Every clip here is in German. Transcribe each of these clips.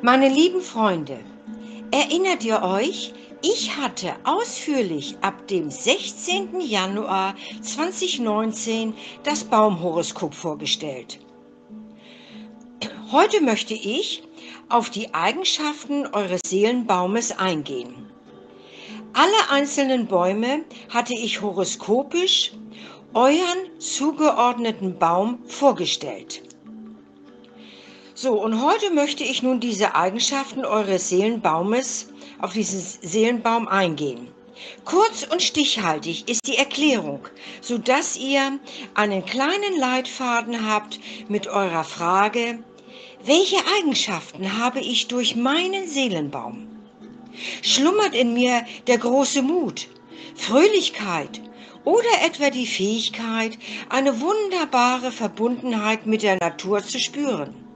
Meine lieben Freunde, erinnert ihr euch, ich hatte ausführlich ab dem 16. Januar 2019 das Baumhoroskop vorgestellt. Heute möchte ich auf die Eigenschaften eures Seelenbaumes eingehen. Alle einzelnen Bäume hatte ich horoskopisch euren zugeordneten Baum vorgestellt. So, und heute möchte ich nun diese Eigenschaften eures Seelenbaumes auf diesen Seelenbaum eingehen. Kurz und stichhaltig ist die Erklärung, sodass ihr einen kleinen Leitfaden habt mit eurer Frage, welche Eigenschaften habe ich durch meinen Seelenbaum? Schlummert in mir der große Mut, Fröhlichkeit oder etwa die Fähigkeit, eine wunderbare Verbundenheit mit der Natur zu spüren?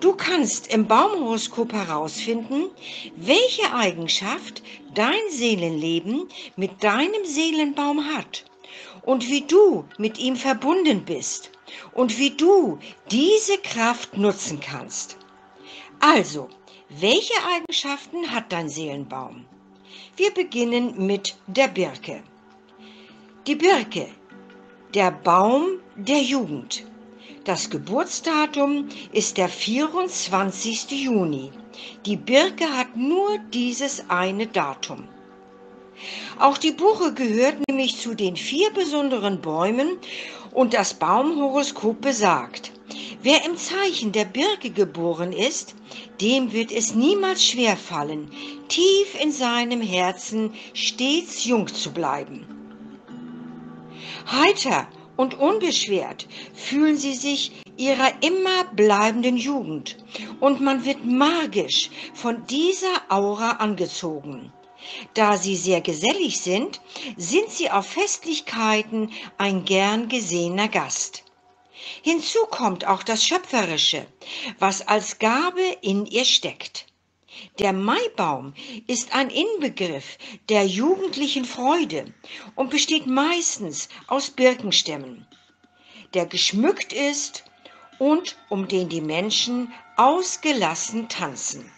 Du kannst im Baumhoroskop herausfinden, welche Eigenschaft dein Seelenleben mit deinem Seelenbaum hat und wie du mit ihm verbunden bist und wie du diese Kraft nutzen kannst. Also, welche Eigenschaften hat dein Seelenbaum? Wir beginnen mit der Birke. Die Birke, der Baum der Jugend. Das Geburtsdatum ist der 24. Juni. Die Birke hat nur dieses eine Datum. Auch die Buche gehört nämlich zu den vier besonderen Bäumen und das Baumhoroskop besagt, wer im Zeichen der Birke geboren ist, dem wird es niemals schwerfallen, tief in seinem Herzen stets jung zu bleiben. Heiter und unbeschwert fühlen sie sich ihrer immer bleibenden Jugend und man wird magisch von dieser Aura angezogen. Da sie sehr gesellig sind, sind sie auf Festlichkeiten ein gern gesehener Gast. Hinzu kommt auch das Schöpferische, was als Gabe in ihr steckt. Der Maibaum ist ein Inbegriff der jugendlichen Freude und besteht meistens aus Birkenstämmen, der geschmückt ist und um den die Menschen ausgelassen tanzen.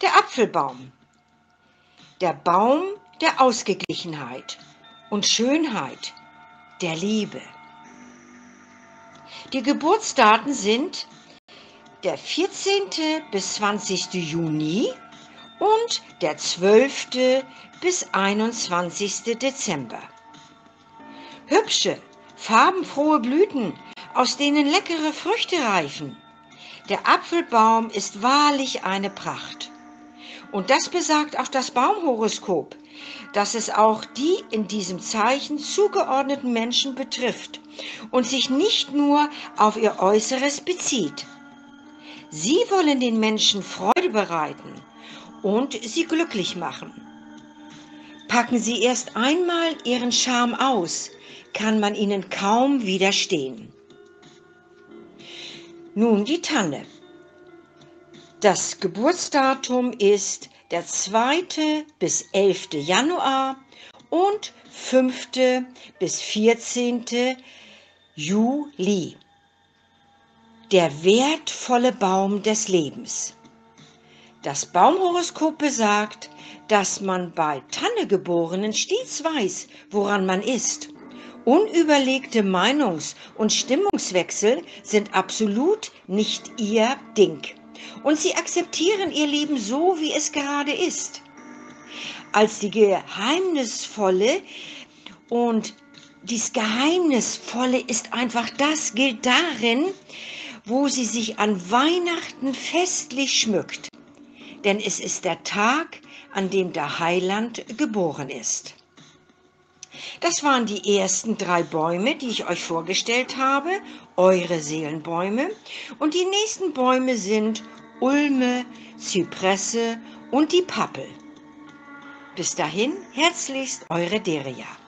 Der Apfelbaum, der Baum der Ausgeglichenheit und Schönheit, der Liebe. Die Geburtsdaten sind der 14. bis 20. Juni und der 12. bis 21. Dezember. Hübsche, farbenfrohe Blüten, aus denen leckere Früchte reifen. Der Apfelbaum ist wahrlich eine Pracht. Und das besagt auch das Baumhoroskop, dass es auch die in diesem Zeichen zugeordneten Menschen betrifft und sich nicht nur auf ihr Äußeres bezieht. Sie wollen den Menschen Freude bereiten und sie glücklich machen. Packen Sie erst einmal Ihren Charme aus, kann man Ihnen kaum widerstehen. Nun die Tanne. Das Geburtsdatum ist der 2. bis 11. Januar und 5. bis 14. Juli der wertvolle Baum des Lebens. Das Baumhoroskop besagt, dass man bei Tannegeborenen stets weiß, woran man ist. Unüberlegte Meinungs- und Stimmungswechsel sind absolut nicht ihr Ding. Und sie akzeptieren ihr Leben so, wie es gerade ist. Als die geheimnisvolle und dies Geheimnisvolle ist einfach das, gilt darin, wo sie sich an Weihnachten festlich schmückt. Denn es ist der Tag, an dem der Heiland geboren ist. Das waren die ersten drei Bäume, die ich euch vorgestellt habe, eure Seelenbäume. Und die nächsten Bäume sind Ulme, Zypresse und die Pappel. Bis dahin, herzlichst eure Deria.